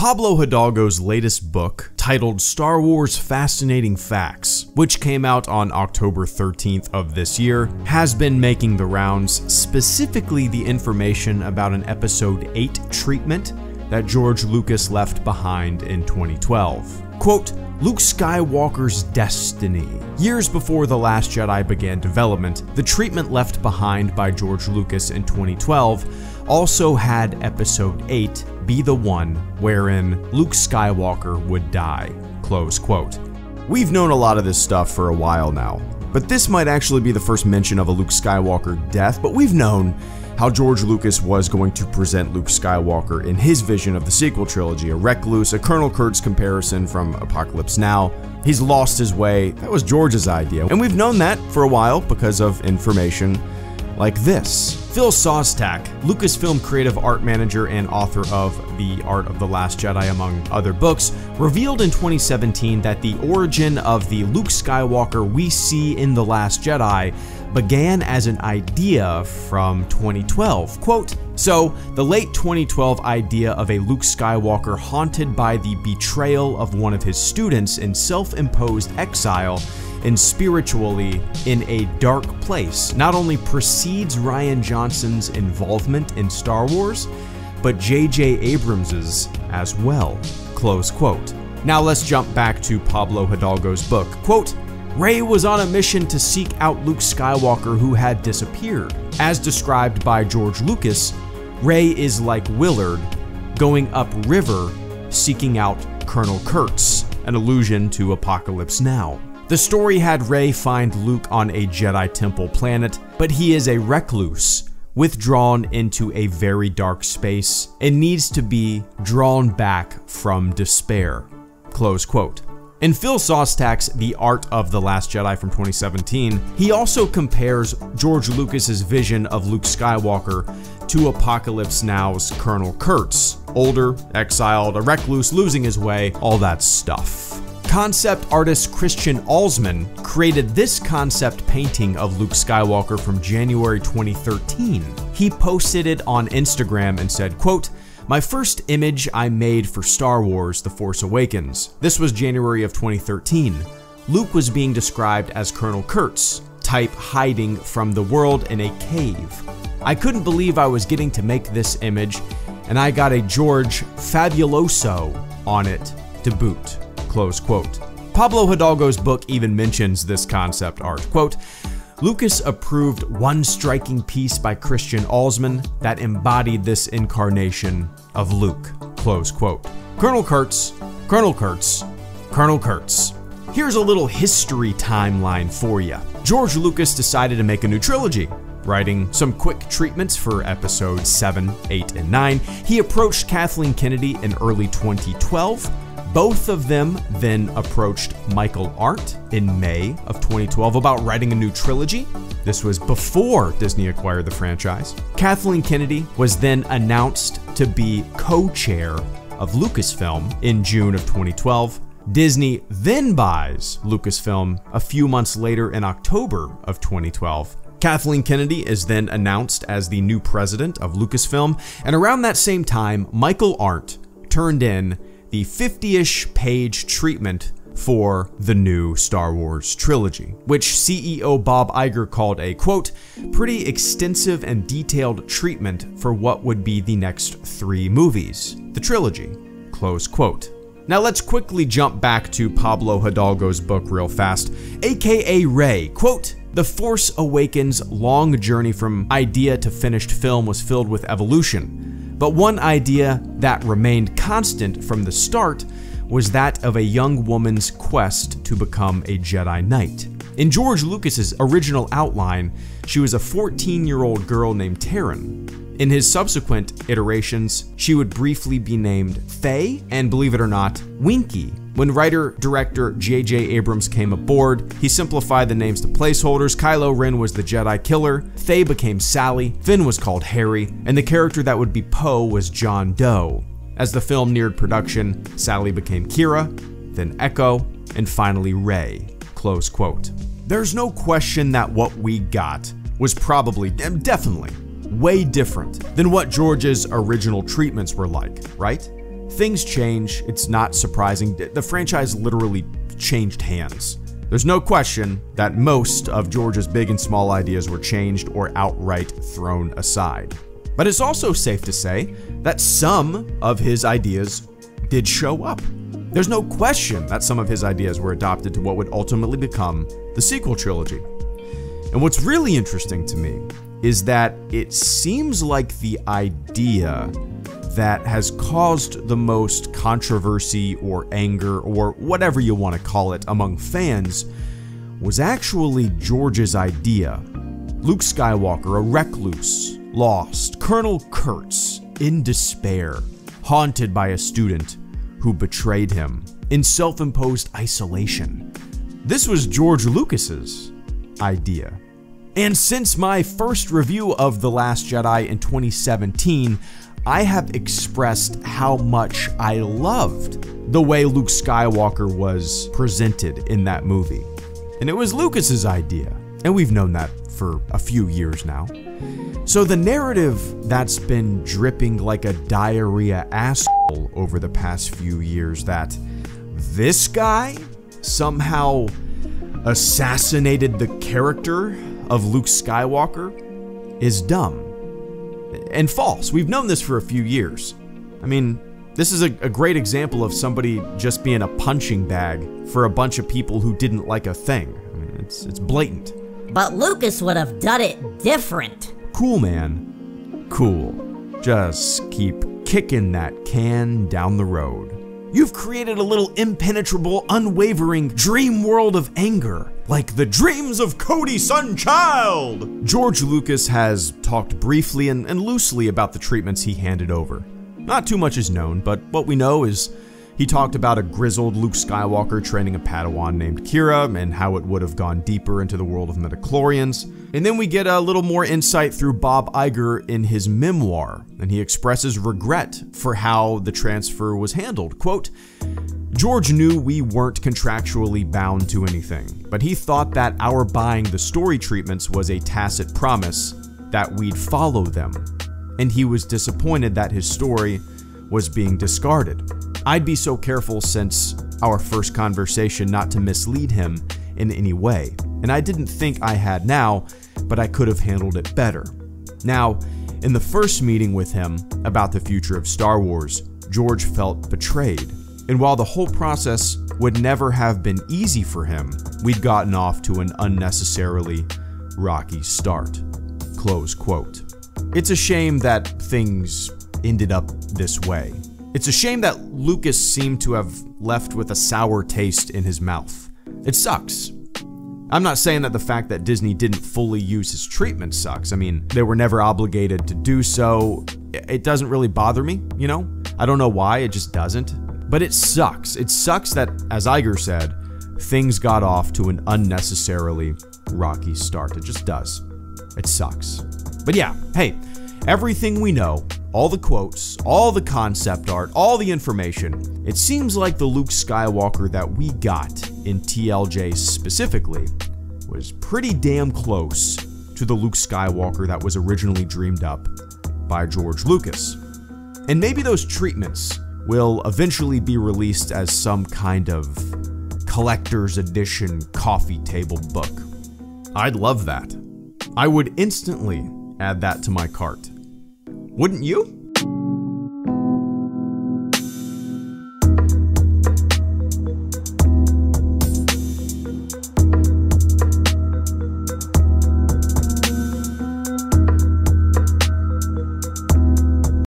Pablo Hidalgo's latest book, titled Star Wars Fascinating Facts, which came out on October 13th of this year, has been making the rounds, specifically the information about an Episode 8 treatment that George Lucas left behind in 2012. Quote, Luke Skywalker's destiny. Years before The Last Jedi began development, the treatment left behind by George Lucas in 2012 also had Episode 8 be the one wherein Luke Skywalker would die. Close quote. We've known a lot of this stuff for a while now, but this might actually be the first mention of a Luke Skywalker death, but we've known how George Lucas was going to present Luke Skywalker in his vision of the sequel trilogy, a recluse, a Colonel Kurtz comparison from Apocalypse Now. He's lost his way. That was George's idea. And we've known that for a while because of information like this. Phil Szostak, Lucasfilm creative art manager and author of The Art of the Last Jedi, among other books, revealed in 2017 that the origin of the Luke Skywalker we see in The Last Jedi began as an idea from 2012. Quote, so, the late 2012 idea of a Luke Skywalker haunted by the betrayal of one of his students in self imposed exile and spiritually in a dark place not only precedes Rian Johnson's involvement in Star Wars, but J.J. Abrams's as well. Close quote. Now let's jump back to Pablo Hidalgo's book. Quote, Rey was on a mission to seek out Luke Skywalker who had disappeared. As described by George Lucas, Rey is like Willard going upriver seeking out Colonel Kurtz, an allusion to Apocalypse Now. The story had Rey find Luke on a Jedi Temple planet, but he is a recluse, withdrawn into a very dark space, and needs to be drawn back from despair. Close quote. In Phil Szostak's The Art of the Last Jedi from 2017, he also compares George Lucas's vision of Luke Skywalker to Apocalypse Now's Colonel Kurtz, older, exiled, a recluse, losing his way, all that stuff. Concept artist Christian Alzmann created this concept painting of Luke Skywalker from January 2013. He posted it on Instagram and said, quote, my first image I made for Star Wars The Force Awakens. This was January of 2013. Luke was being described as Colonel Kurtz, type hiding from the world in a cave. I couldn't believe I was getting to make this image, and I got a George Fabuloso on it to boot. Close quote. Pablo Hidalgo's book even mentions this concept art. Quote, Lucas approved one striking piece by Christian Alzmann that embodied this incarnation of Luke. Close quote. Colonel Kurtz, Colonel Kurtz, Colonel Kurtz. Here's a little history timeline for you. George Lucas decided to make a new trilogy. Writing some quick treatments for episodes 7, 8, and 9, he approached Kathleen Kennedy in early 2012 both of them then approached Michael Arndt in May of 2012 about writing a new trilogy. This was before Disney acquired the franchise. Kathleen Kennedy was then announced to be co chair of Lucasfilm in June of 2012. Disney then buys Lucasfilm a few months later in October of 2012. Kathleen Kennedy is then announced as the new president of Lucasfilm, and around that same time, Michael Arndt turned in the 50 ish page treatment for the new Star Wars trilogy, which CEO Bob Iger called a quote, pretty extensive and detailed treatment for what would be the next three movies, the trilogy, close quote. Now let's quickly jump back to Pablo Hidalgo's book real fast, aka Rey, quote, the Force Awakens' long journey from idea to finished film was filled with evolution, but one idea that remained constant from the start was that of a young woman's quest to become a Jedi Knight. In George Lucas's original outline, she was a 14-year-old girl named Taryn. In his subsequent iterations, she would briefly be named Faye and, believe it or not, Winky. When writer-director J.J. Abrams came aboard, he simplified the names to placeholders. Kylo Ren was the Jedi Killer, Faye became Sally, Finn was called Harry, and the character that would be Poe was John Doe. As the film neared production, Sally became Kira, then Echo, and finally Rey. Close quote. There's no question that what we got was probably, definitely, way different than what George's original treatments were like, right? Things change. It's not surprising. The franchise literally changed hands. There's no question that most of George's big and small ideas were changed or outright thrown aside. But it's also safe to say that some of his ideas did show up. There's no question that some of his ideas were adopted to what would ultimately become the sequel trilogy. And what's really interesting to me is that it seems like the idea that has caused the most controversy or anger or whatever you want to call it among fans was actually George's idea. Luke Skywalker, a recluse, lost, Colonel Kurtz, in despair, haunted by a student who betrayed him, in self imposed isolation. This was George Lucas's idea. And since my first review of The Last Jedi in 2017, I have expressed how much I loved the way Luke Skywalker was presented in that movie. And it was Lucas's idea, and we've known that for a few years now. So the narrative that's been dripping like a diarrhea asshole over the past few years that this guy somehow assassinated the character of Luke Skywalker is dumb and false. We've known this for a few years. I mean, this is a, a, great example of somebody just being a punching bag for a bunch of people who didn't like a thing. I mean, it's, it's blatant. But Lucas would have done it different. Cool, man. Cool. Just keep kicking that can down the road. You've created a little impenetrable, unwavering dream world of anger, like the dreams of Cody Sunchild! George Lucas has talked briefly and, and loosely about the treatments he handed over. Not too much is known, but what we know is he talked about a grizzled Luke Skywalker training a Padawan named Kira and how it would have gone deeper into the world of midichlorians. And then we get a little more insight through Bob Iger in his memoir, and he expresses regret for how the transfer was handled. Quote, George knew we weren't contractually bound to anything, but he thought that our buying the story treatments was a tacit promise that we'd follow them. And he was disappointed that his story was being discarded. I'd be so careful since our first conversation not to mislead him in any way, and I didn't think I had now, but I could have handled it better. Now, in the first meeting with him about the future of Star Wars, George felt betrayed. And while the whole process would never have been easy for him, we'd gotten off to an unnecessarily rocky start. Close quote. It's a shame that things ended up this way. It's a shame that Lucas seemed to have left with a sour taste in his mouth. It sucks. I'm not saying that the fact that Disney didn't fully use his treatment sucks. I mean, they were never obligated to do so. It doesn't really bother me, you know? I don't know why, it just doesn't. But it sucks. It sucks that, as Iger said, things got off to an unnecessarily rocky start. It just does. It sucks. But yeah, hey, everything we know all the quotes, all the concept art, all the information, it seems like the Luke Skywalker that we got in TLJ specifically was pretty damn close to the Luke Skywalker that was originally dreamed up by George Lucas. And maybe those treatments will eventually be released as some kind of collector's edition coffee table book. I'd love that. I would instantly add that to my cart. Wouldn't you?